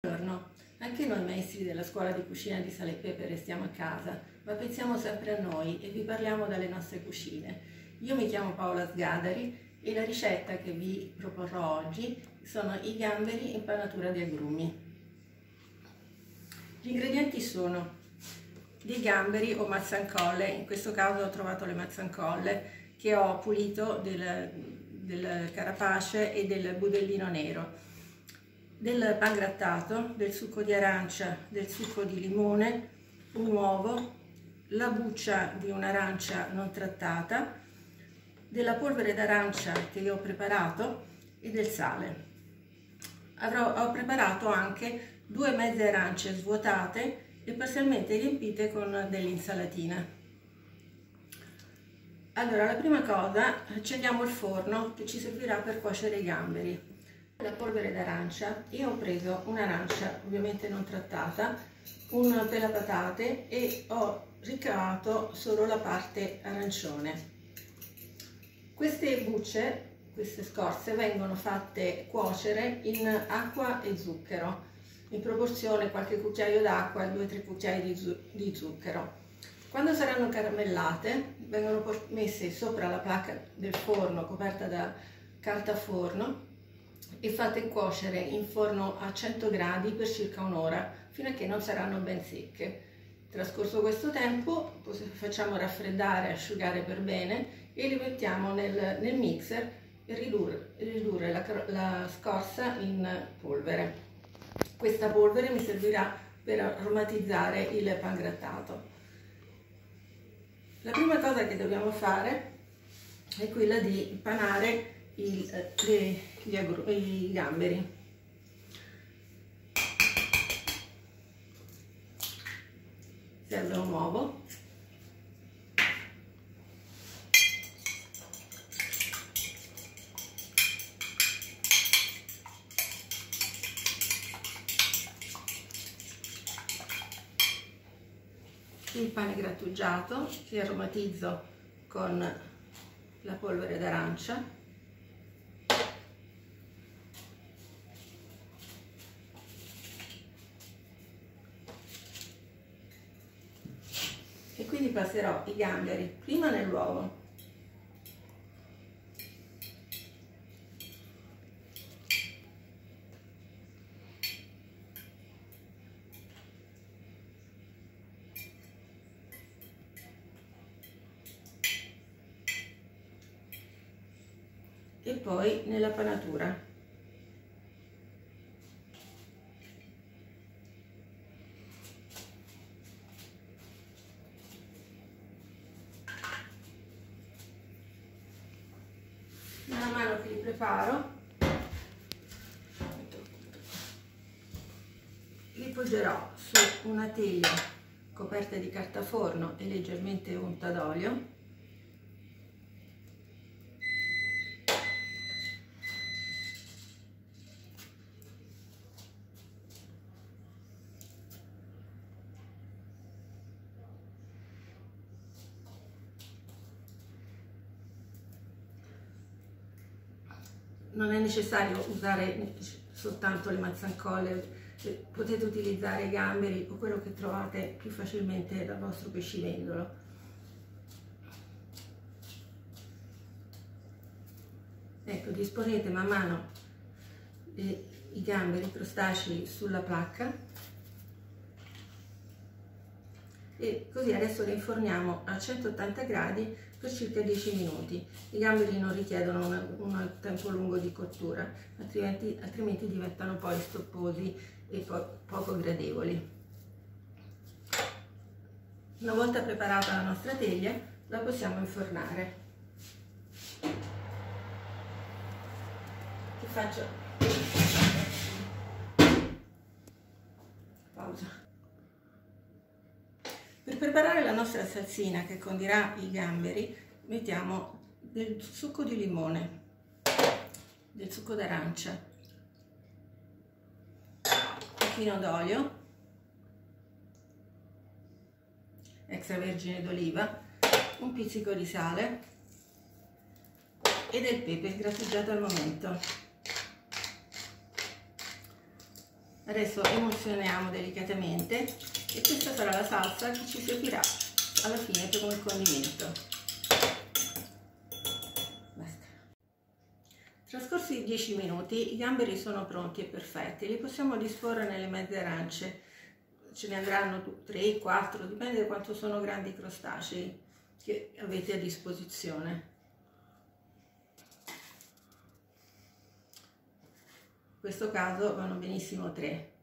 Buongiorno, anche noi maestri della scuola di cucina di Sale e Pepe restiamo a casa, ma pensiamo sempre a noi e vi parliamo dalle nostre cucine. Io mi chiamo Paola Sgadari e la ricetta che vi proporrò oggi sono i gamberi in panatura di agrumi. Gli ingredienti sono dei gamberi o mazzancolle, in questo caso ho trovato le mazzancolle che ho pulito del, del carapace e del budellino nero del pangrattato, del succo di arancia, del succo di limone, un uovo, la buccia di un'arancia non trattata, della polvere d'arancia che io ho preparato e del sale. Avrò, ho preparato anche due mezze arance svuotate e parzialmente riempite con dell'insalatina. Allora, la prima cosa, accendiamo il forno che ci servirà per cuocere i gamberi. La polvere d'arancia, io ho preso un'arancia ovviamente non trattata, un pelapatate e ho ricavato solo la parte arancione. Queste bucce, queste scorze, vengono fatte cuocere in acqua e zucchero, in proporzione qualche cucchiaio d'acqua e 2-3 cucchiai di, zu di zucchero. Quando saranno caramellate vengono messe sopra la placca del forno coperta da carta forno e fate cuocere in forno a 100 gradi per circa un'ora fino a che non saranno ben secche. Trascorso questo tempo facciamo raffreddare, asciugare per bene e li mettiamo nel, nel mixer per ridurre, ridurre la, la scorza in polvere. Questa polvere mi servirà per aromatizzare il pangrattato. La prima cosa che dobbiamo fare è quella di panare il, le, gli agru, i gamberi. Serve un uovo. il pane grattugiato che aromatizzo con la polvere d'arancia quindi passerò i gamberi prima nell'uovo. E poi nella panatura man mano che li preparo. Li poggerò su una teglia coperta di carta forno e leggermente unta d'olio non è necessario usare soltanto le mazzancolle, potete utilizzare i gamberi o quello che trovate più facilmente dal vostro pescivendolo. Ecco, disponete man mano i gamberi, crostacei sulla placca e così adesso le inforniamo a 180 gradi per circa 10 minuti. I gamberi non richiedono un, tempo lungo di cottura, altrimenti, altrimenti diventano poi stopposi e po poco gradevoli. Una volta preparata la nostra teglia, la possiamo infornare. Che faccio? Pausa. Per preparare la nostra salsina che condirà i gamberi mettiamo del succo di limone, del succo d'arancia, un pochino d'olio, extravergine d'oliva, un pizzico di sale e del pepe grattugiato al momento. Adesso emulsioniamo delicatamente e questa sarà la salsa che ci servirà alla fine per un condimento. Basta. Trascorsi 10 minuti i gamberi sono pronti e perfetti, li possiamo disporre nelle mezze arance, ce ne andranno 3, 4, dipende da quanto sono grandi i crostacei che avete a disposizione. In questo caso vanno benissimo 3.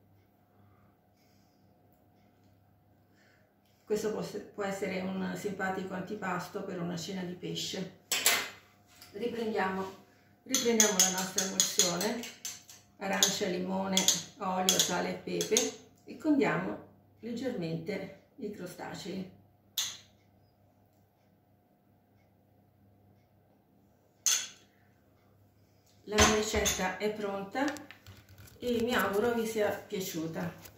Questo può essere un simpatico antipasto per una cena di pesce. Riprendiamo, riprendiamo la nostra emulsione, arancia, limone, olio, sale e pepe e condiamo leggermente i crostacei. La mia ricetta è pronta e mi auguro vi sia piaciuta.